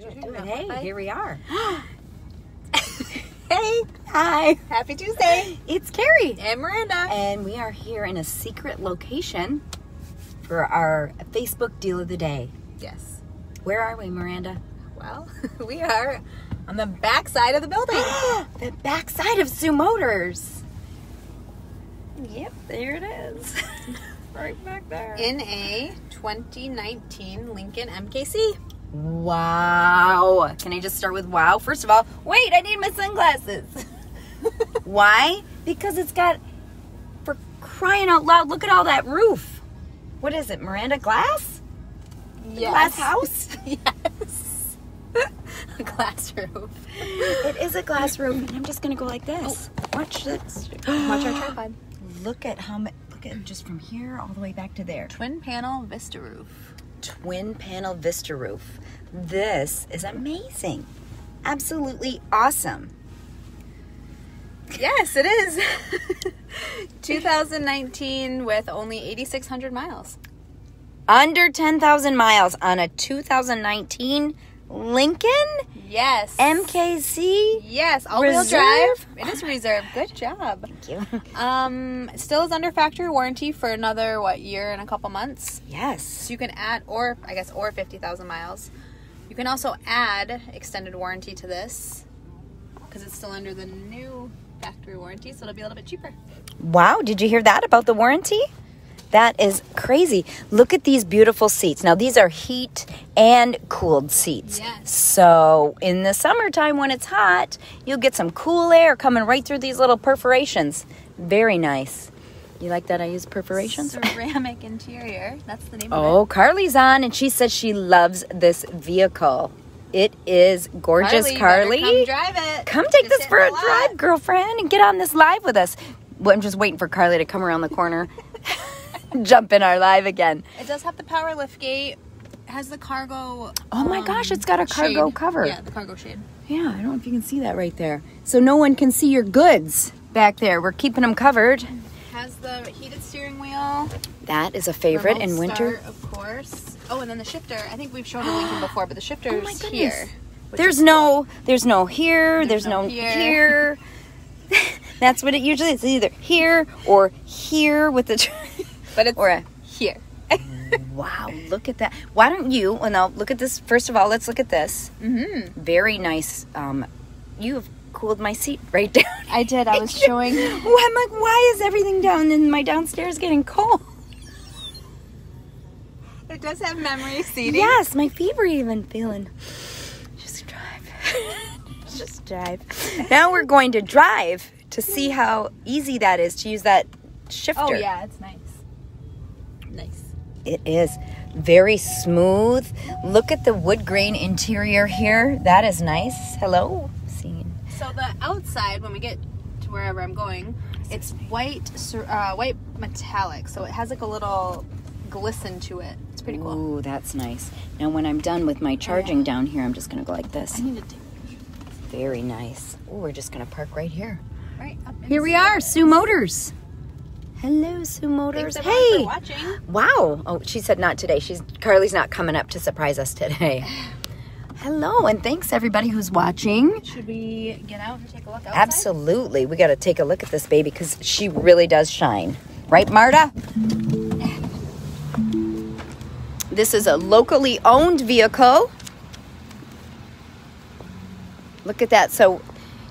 Do it, do it. Hey, here we are. Hey, Hi, happy Tuesday. it's Carrie. And Miranda. And we are here in a secret location for our Facebook deal of the day. Yes. Where are we, Miranda? Well, we are on the back side of the building. the backside of Soo Motors. Yep, there it is. right back there. In a 2019 Lincoln MKC. Wow. Can I just start with wow? First of all, wait, I need my sunglasses. Why? Because it's got, for crying out loud, look at all that roof. What is it, Miranda? Glass? Yes. Glass house? yes. a glass roof. It is a glass roof, and I'm just gonna go like this. Oh. Watch this. Watch our tripod. Look at how much. Look at just from here all the way back to there. Twin panel Vista roof. Twin panel Vista roof. This is amazing. Absolutely awesome. Yes, it is. 2019 with only 8,600 miles. Under 10,000 miles on a 2019 Lincoln Yes. MKC. Yes, all-wheel drive. It is reserve. Good job. Thank you. Um, still is under factory warranty for another what year and a couple months. Yes. So you can add, or I guess, or fifty thousand miles. You can also add extended warranty to this because it's still under the new factory warranty, so it'll be a little bit cheaper. Wow, did you hear that about the warranty? That is crazy. Look at these beautiful seats. Now, these are heat and cooled seats. Yes. So, in the summertime when it's hot, you'll get some cool air coming right through these little perforations. Very nice. You like that I use perforations? Ceramic interior. That's the name of it. Oh, Carly's on, and she says she loves this vehicle. It is gorgeous, Carly, Carly. come drive it. Come take Just this for a drive, girlfriend, and get on this live with us. Well, I'm just waiting for Carly to come around the corner, jump in our live again. It does have the power lift gate. It has the cargo. Oh my um, gosh, it's got a cargo shade. cover. Yeah, the cargo shade. Yeah, I don't know if you can see that right there. So no one can see your goods back there. We're keeping them covered. Has the heated steering wheel. That is a favorite in winter. start, of course. Oh, and then the shifter. I think we've shown the Lincoln before, but the shifter's Oh my here. There's is no, there's no here, there's, There's no, no here. here. That's what it usually is. It's either here or here with the. But it's or a here. Wow, look at that. Why don't you, well, now look at this. First of all, let's look at this. mm-hmm. Very nice. Um, you have cooled my seat right down. I did. I was showing. Well, I'm like, why is everything down and my downstairs getting cold? It does have memory seating. Yes, my feet were even feeling. Just drive. Just drive. Now we're going to drive to see how easy that is to use that shifter. Oh yeah, it's nice. It is very smooth. Look at the wood grain interior here. That is nice. Hello. Seeing. So the outside, when we get to wherever I'm going, it's white, uh, white metallic. So it has like a little glisten to it. It's pretty cool. Ooh, that's nice. Now when I'm done with my charging down here, I'm just gonna go like this. I need to take Very nice. Ooh, we're just gonna park right here. right up. Here we are, Soo Motors. Hello, Soo Motors. Thanks hey. Wow. Oh, she said not today. She's Carly's not coming up to surprise us today. Hello, and thanks everybody who's watching. Should we get out and take a look outside? Absolutely. We got to take a look at this baby because she really does shine. Right, Marta? This is a locally owned vehicle. Look at that. So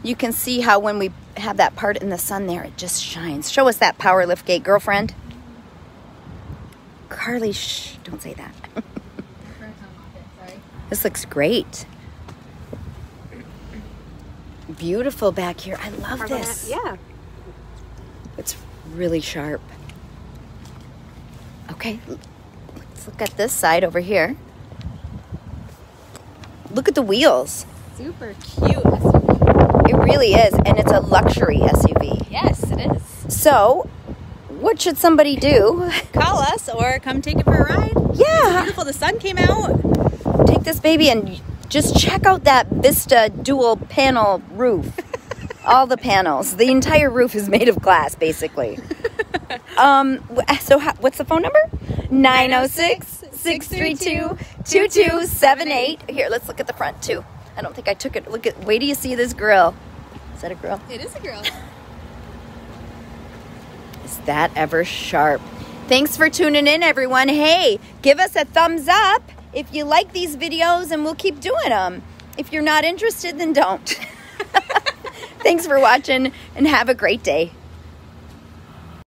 you can see how when we have that part in the sun there, it just shines. Show us that power lift gate, girlfriend. Carly, shh, don't say that. This looks great. Beautiful back here. I love this. Yeah. It's really sharp. Okay, let's look at this side over here. Look at the wheels. Super cute. It really is, and it's a luxury SUV. Yes, it is. So, what should somebody do? Call us or come take it for a ride. Yeah, Beautiful. The sun came out. take this baby and just check out that Vista dual panel roof. All the panels. The entire roof is made of glass, basically. um, so, how, what's the phone number? 906 632 2278. Here, let's look at the front too. I don't think I took it. Look at, wait till you see this grill. Is that a grill? It is a grill. Is that ever sharp? Thanks for tuning in, everyone. Hey, give us a thumbs up if you like these videos, and we'll keep doing them. If you're not interested, then don't. Thanks for watching, and have a great day.